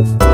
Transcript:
Bye.